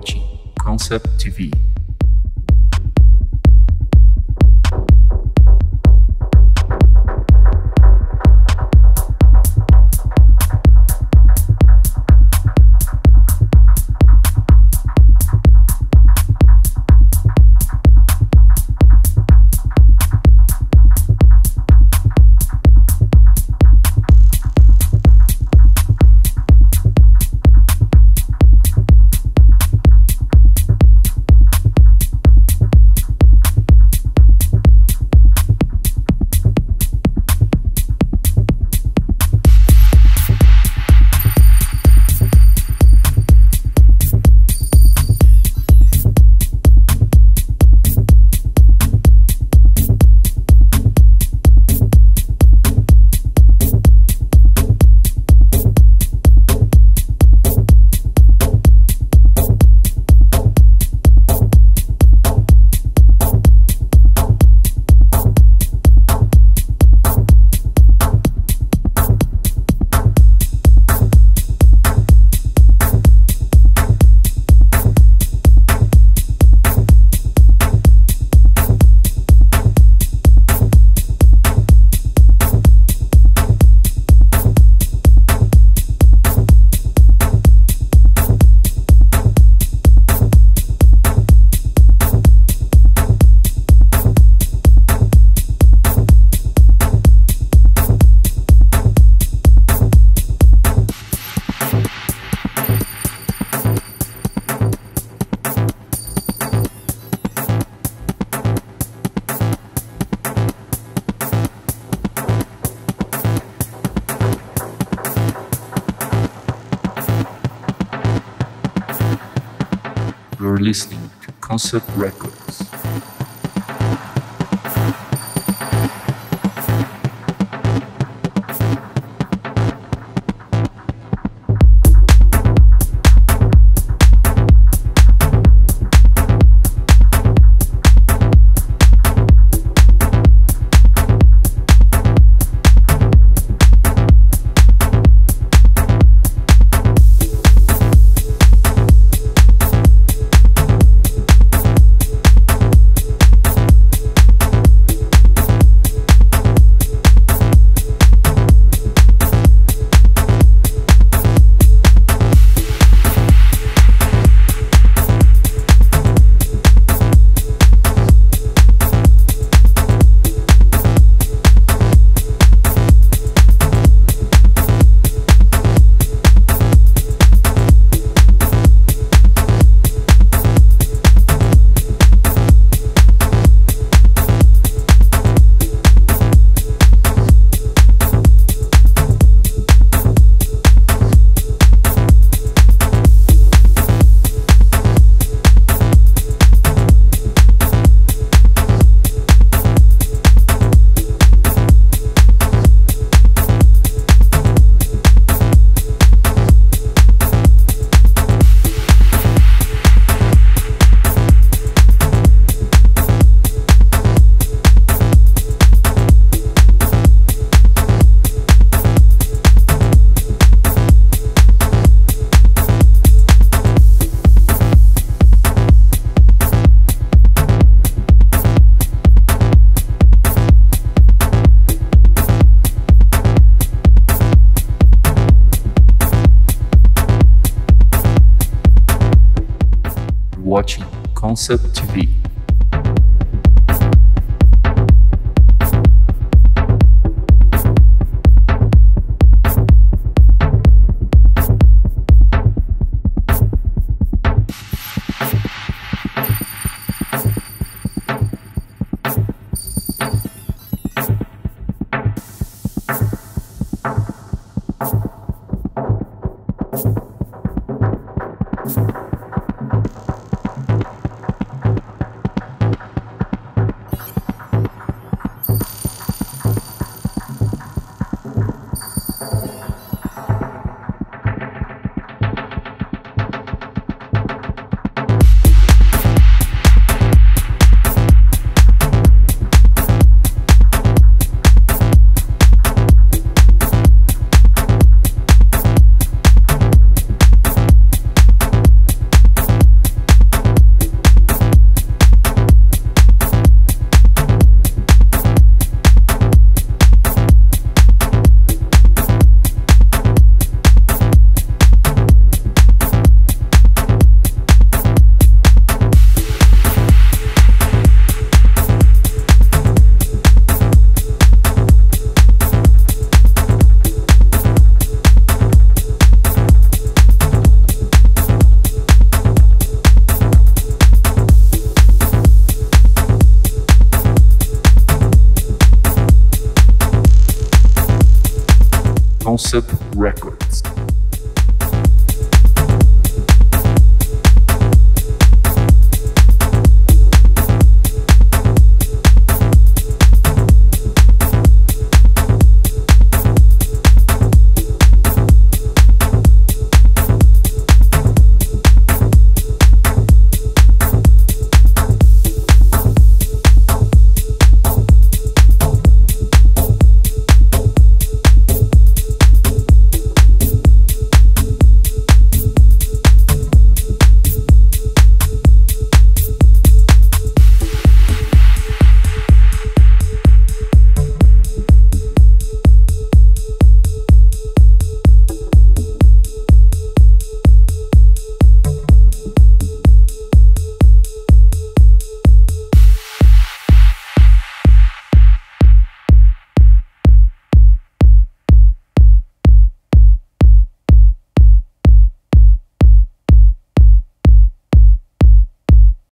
watching Concept TV. You're listening to Concept Records. Concept TV. Concept Records.